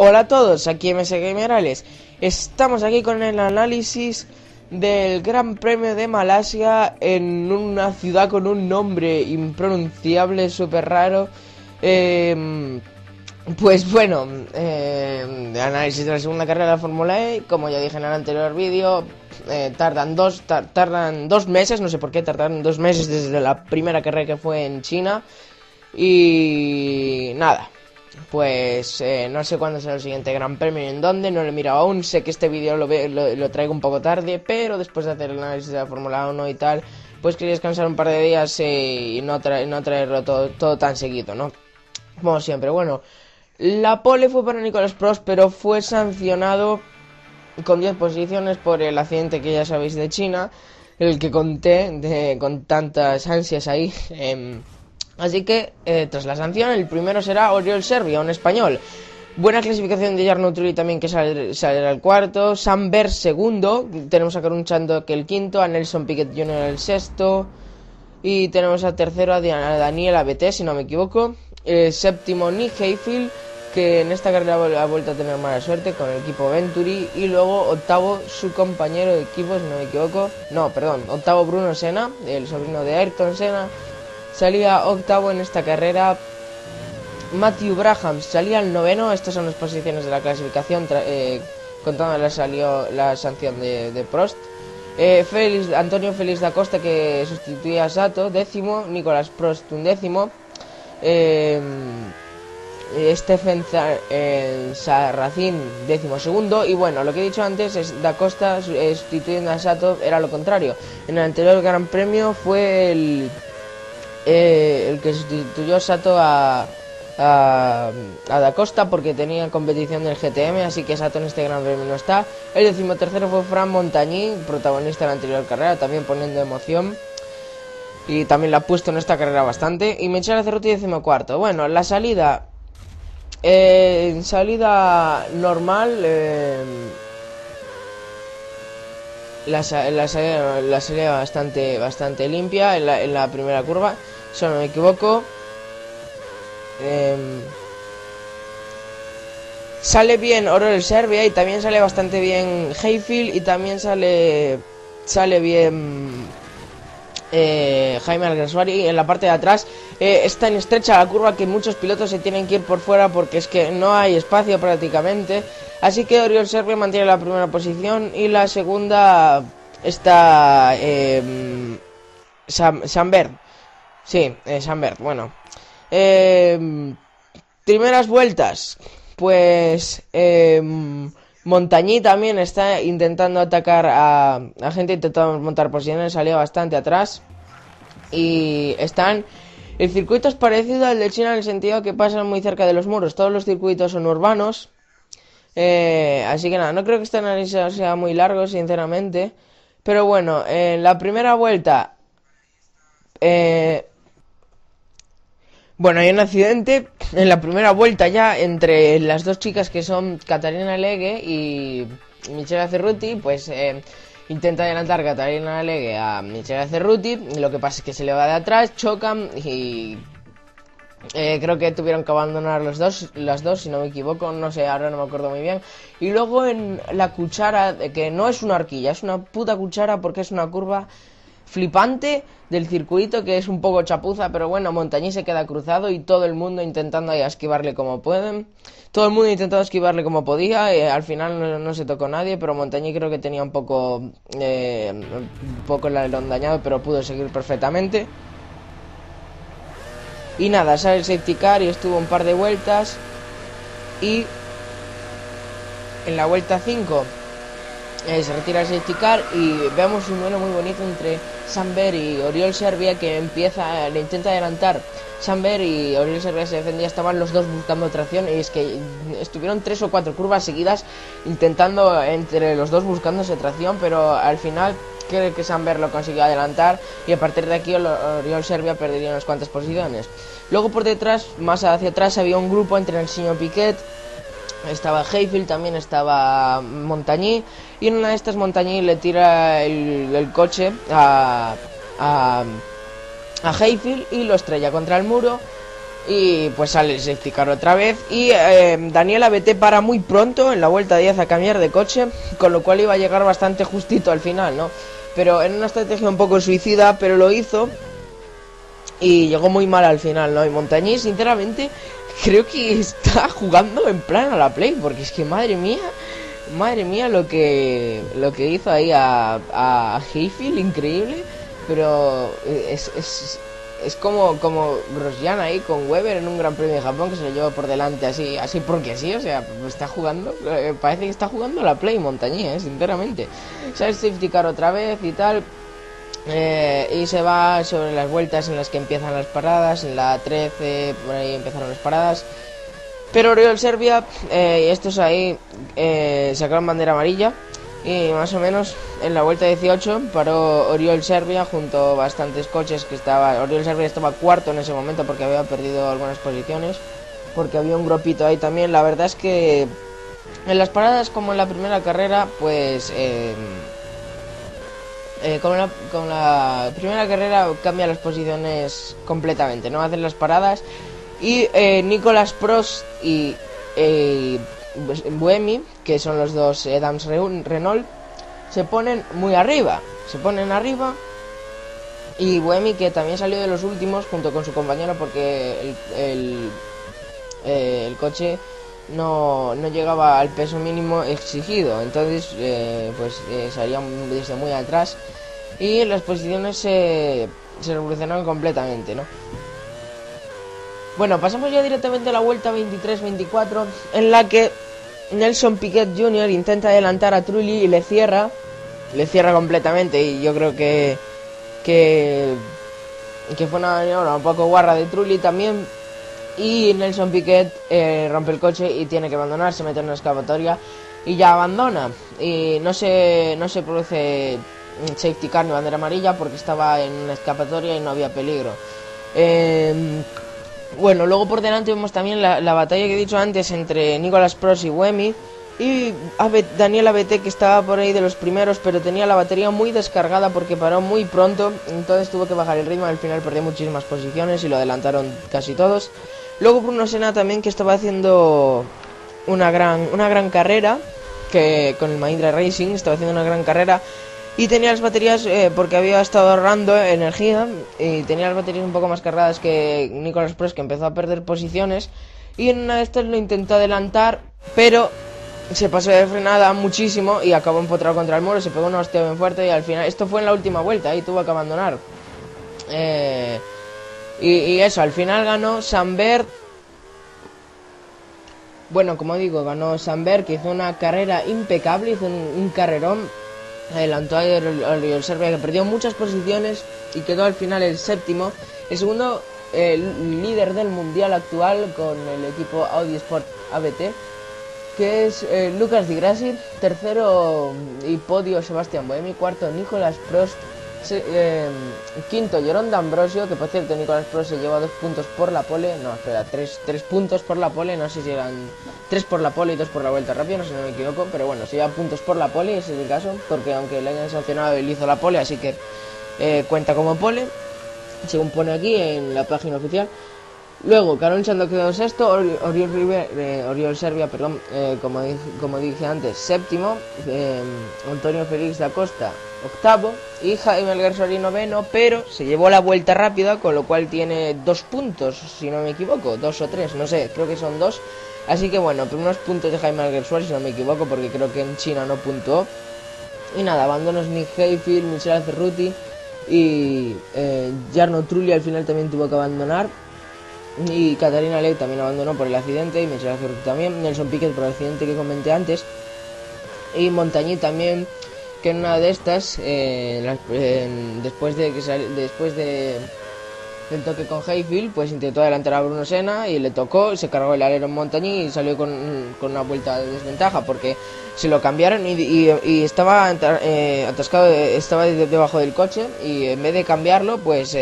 Hola a todos, aquí MS Gamerales. Estamos aquí con el análisis del Gran Premio de Malasia en una ciudad con un nombre impronunciable, súper raro. Eh, pues bueno, eh, análisis de la segunda carrera de la Fórmula E, como ya dije en el anterior vídeo, eh, tardan dos tardan dos meses, no sé por qué tardan dos meses desde la primera carrera que fue en China y nada, pues eh, no sé cuándo será el siguiente Gran Premio y en dónde, no lo he mirado aún, sé que este vídeo lo, lo, traigo un poco tarde, pero después de hacer el análisis de la Fórmula 1 y tal, pues quería descansar un par de días eh, y no, no traerlo todo, todo tan seguido, ¿no? Como siempre, bueno, la pole fue para Nicolas Prost, pero fue sancionado con 10 posiciones por el accidente que ya sabéis de China, el que conté de, con tantas ansias ahí. Em, así que, eh, tras la sanción, el primero será Oriol Serbia, un español. Buena clasificación de Jarno Trulli también, que sale, sale al cuarto. Sam Berg segundo. Tenemos a Karun que el quinto. A Nelson Piquet Jr. el sexto. Y tenemos a tercero a Daniel ABT, si no me equivoco. Eh, séptimo Nick Hayfield que en esta carrera ha vuelto a tener mala suerte con el equipo Venturi y luego octavo su compañero de equipo, si no me equivoco, no, perdón, octavo Bruno Senna, el sobrino de Ayrton Senna, salía octavo en esta carrera. Matthew Braham salía al noveno, estas son las posiciones de la clasificación, eh, contando la, salió la sanción de, Prost. Eh, Antonio Félix da Costa que sustituía a Sato, décimo, Nicolás Prost un décimo. Eh, Stephen Sarracín décimo segundo y bueno lo que he dicho antes es Da Costa sustituyendo a Sato era lo contrario en el anterior Gran Premio fue el eh, el que sustituyó a Sato a, a, Da Costa porque tenía competición del GTM así que Sato en este Gran Premio no está. El decimotercero fue Fran Montagny protagonista de la anterior carrera también poniendo emoción. Y también la ha puesto en esta carrera bastante. Y Michele Cerruti decimocuarto. Bueno la salida eh, en salida normal, eh, la, la, salida, la, salida, bastante, bastante limpia en la, en la primera curva, si no me equivoco. Em, sale bien Oro Serbia y también sale bastante bien Hayfield y también sale sale bien eh, Jaime Alguersuari en la parte de atrás. Eh, es tan estrecha la curva que muchos pilotos se tienen que ir por fuera porque es que no hay espacio prácticamente. Así que Oriol Serbia mantiene la primera posición y la segunda está eh, Sam, sí, eh, Sambert, bueno eh, primeras vueltas pues eh, Montañí también está intentando atacar a, a gente, intentando montar posiciones, salió bastante atrás. Y están... El circuito es parecido al de China en el sentido que pasan muy cerca de los muros. Todos los circuitos son urbanos. Eh, así que nada, no creo que este análisis sea muy largo, sinceramente. Pero bueno, en la primera vuelta... Eh, bueno, hay un accidente en la primera vuelta ya entre las dos chicas que son Catarina Legue y Michelle Cerruti, pues eh, intenta adelantar Catarina Legue a Michelle Cerruti, lo que pasa es que se le va de atrás, chocan y eh, creo que tuvieron que abandonar los dos, las dos, si no me equivoco, no sé, ahora no me acuerdo muy bien. Y luego en la cuchara, que no es una horquilla, es una puta cuchara porque es una curva flipante del circuito que es un poco chapuza, pero bueno, Montañí se queda cruzado y todo el mundo intentando esquivarle como pueden. Todo el mundo intentando esquivarle como podía, eh, al final no, se tocó nadie, pero Montañí creo que tenía un poco, eh, un poco el alerón dañado, pero pudo seguir perfectamente. Y nada, sale el safety car y estuvo un par de vueltas y en la vuelta 5 eh, se retira el safety car y vemos un duelo muy bonito entre Samber y Oriol Serbia que empieza, le intenta adelantar. Samber y Oriol Serbia se defendía, estaban los dos buscando tracción y es que estuvieron tres o cuatro curvas seguidas intentando entre los dos buscándose tracción, pero al final creo que Samber lo consiguió adelantar y a partir de aquí Oriol Serbia perdería unas cuantas posiciones. Luego por detrás, más hacia atrás, había un grupo entre el señor Piquet estaba Hayfield, también estaba Montañí. Y en una de estas Montañí le tira el, coche a, a, a, Hayfield y lo estrella contra el muro. y pues sale el safety otra vez y eh, Daniela vete para muy pronto en la vuelta 10 a cambiar de coche, con lo cual iba a llegar bastante justito al final, ¿no? Pero en una estrategia un poco suicida, pero lo hizo y llegó muy mal al final, ¿no? Y Montañés, sinceramente, creo que está jugando en plan a la play, porque es que madre mía, madre mía lo que lo que hizo ahí a, a Hayfield, increíble, pero es, es, es como como Grosjean ahí con Weber en un Gran Premio de Japón que se lo lleva por delante así así porque sí, o sea, está jugando, eh, parece que está jugando a la play Montañés, eh, sinceramente. Sale safety car otra vez y tal. Eh, y se va sobre las vueltas en las que empiezan las paradas, en la 13, por ahí empezaron las paradas. Pero Oriol Serbia, eh, estos ahí eh, sacaron bandera amarilla y más o menos en la vuelta 18 paró Oriol Serbia junto a bastantes coches que estaba... Oriol Serbia estaba cuarto en ese momento porque había perdido algunas posiciones, porque había un grupito ahí también. La verdad es que en las paradas como en la primera carrera, pues... Eh, con, la, con, la, primera carrera cambia las posiciones completamente, no hacen las paradas y eh, Nicolas Prost y eh, Buemi, que son los dos Adams Renault, se ponen muy arriba, se ponen arriba y Buemi que también salió de los últimos junto con su compañero porque el, el, eh, el coche no, no, llegaba al peso mínimo exigido. Entonces, eh, pues eh, salían desde muy atrás y las posiciones se, se revolucionaron completamente, ¿no? Bueno, pasamos ya directamente a la vuelta 23-24, en la que Nelson Piquet Jr. intenta adelantar a Trulli y le cierra, le cierra completamente y yo creo que que, que fue una un poco guarra de Trulli también y Nelson Piquet eh, rompe el coche y tiene que abandonar, se mete en una escapatoria y ya abandona. Y no se, no se produce safety car ni bandera amarilla porque estaba en una escapatoria y no había peligro. Eh, bueno, luego por delante vemos también la, la, batalla que he dicho antes entre Nicolas Prost y Wemi. Y Daniel ABT que estaba por ahí de los primeros, pero tenía la batería muy descargada porque paró muy pronto, entonces tuvo que bajar el ritmo, al final perdió muchísimas posiciones y lo adelantaron casi todos. Luego Bruno Sena también que estaba haciendo una gran, una gran carrera, que con el Mahindra Racing estaba haciendo una gran carrera y tenía las baterías eh, porque había estado ahorrando energía y tenía las baterías un poco más cargadas que Nicolas Prost que empezó a perder posiciones y en una de estas lo intentó adelantar pero se pasó de frenada muchísimo y acabó empotrado contra el muro, se pegó una hostia bien fuerte y al final, esto fue en la última vuelta y tuvo que abandonar. Eh, y, eso, al final ganó Sambert. Bueno, como digo, ganó Sambert, que hizo una carrera impecable, hizo un, carrerón. Adelantó a Oriol Serbia, que perdió muchas posiciones y quedó al final el séptimo. El segundo, el líder del mundial actual con el equipo Audi Sport ABT que es eh, Lucas Di Grassi, tercero y podio Sebastián Boemi, cuarto Nicolas Prost, eh, quinto Jerón D'Ambrosio, que por cierto Nicolas Prost se lleva dos puntos por la pole, no, espera, tres, tres puntos por la pole, no sé si eran tres por la pole y dos por la vuelta rápida, no sé si no me equivoco, pero bueno, se lleva puntos por la pole, ese es el caso, porque aunque le hayan sancionado él hizo la pole, así que eh, cuenta como pole, según pone aquí en la página oficial. Luego, Carol Chando quedó sexto, Oriol, Serbia, perdón, eh, como, como, dije antes, séptimo, eh, Antonio Félix da Costa, octavo, y Jaime Alguersori noveno, pero se llevó la vuelta rápida, con lo cual tiene dos puntos, si no me equivoco, dos o tres, no sé, creo que son dos. Así que bueno, primeros puntos de Jaime Alguersori, si no me equivoco, porque creo que en China no puntuó. Y nada, abandonos Nick Hayfield, Michel Cerruti y eh, Jarno Trulli al final también tuvo que abandonar y Catarina Ley también abandonó por el accidente y Michelle también, Nelson Piquet por el accidente que comenté antes. Y Montañí también que en una de estas eh, eh, después de que sal, después de del toque con Hayfield pues intentó adelantar a Bruno Sena y le tocó se cargó el alero en Montañí y salió con, con, una vuelta de desventaja porque se lo cambiaron y, y, y estaba eh, atascado estaba debajo del coche y en vez de cambiarlo pues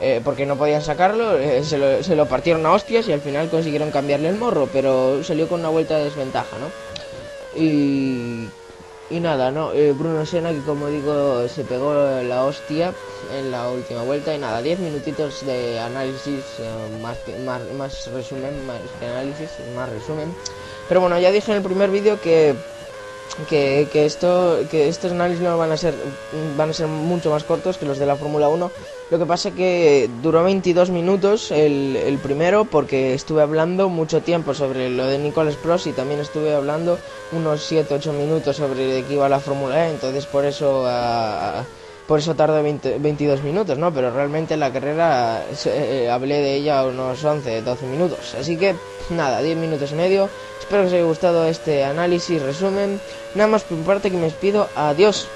eh, porque no podían sacarlo, eh, se, lo, se, lo, partieron a hostias y al final consiguieron cambiarle el morro, pero salió con una vuelta de desventaja, ¿no? Y, y nada, ¿no? Eh, Bruno Sena, que como digo, se pegó la hostia en la última vuelta. Y nada, 10 minutitos de análisis, más, más, más resumen, más análisis, más resumen. Pero bueno, ya dije en el primer vídeo que que, que, esto, que estos análisis no van a ser van a ser mucho más cortos que los de la Fórmula 1. Lo que pasa que duró 22 minutos el, el, primero porque estuve hablando mucho tiempo sobre lo de Nicolas Prost y también estuve hablando unos 7-8 minutos sobre de qué iba la Fórmula E, entonces por eso uh, por eso tardó 20, 22 minutos, ¿no? Pero realmente la carrera eh, hablé de ella unos 11, 12 minutos. Así que nada, 10 minutos y medio. Espero que os haya gustado este análisis, resumen. Nada más por mi parte que me despido. Adiós.